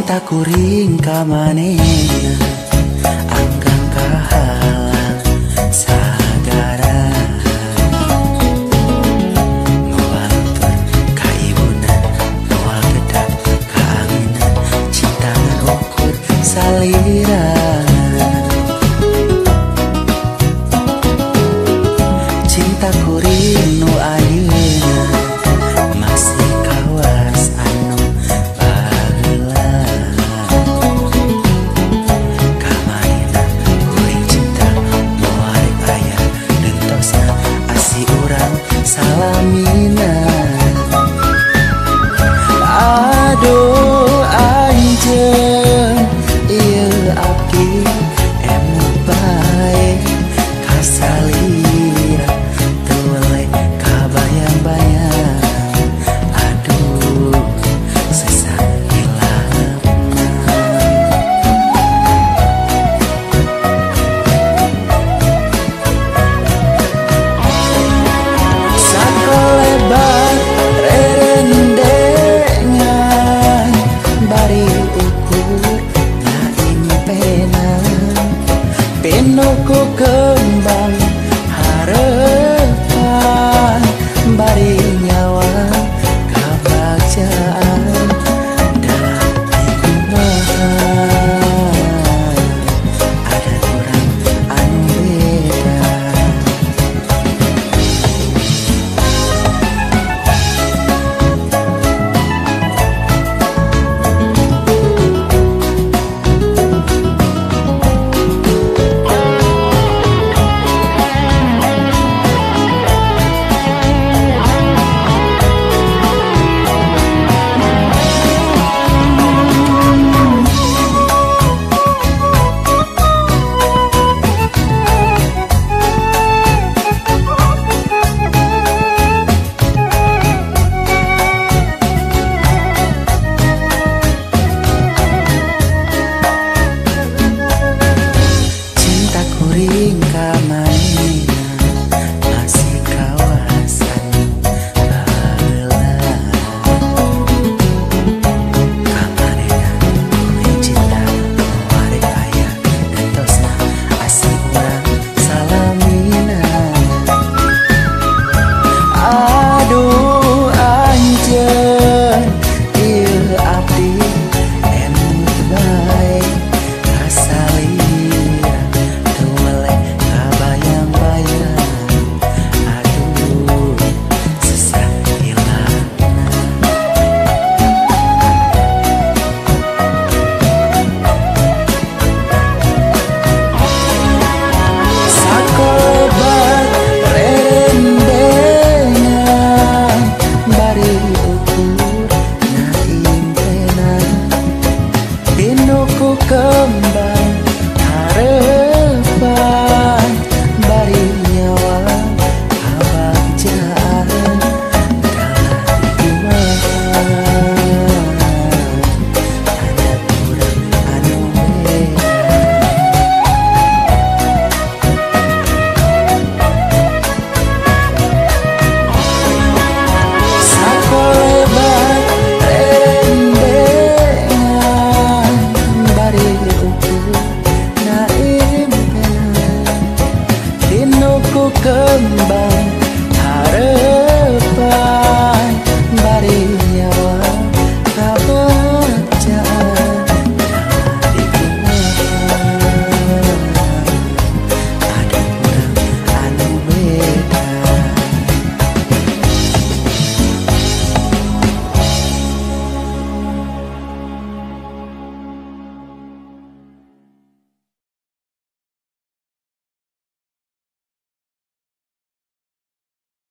cintaku ringka manena angkang kahar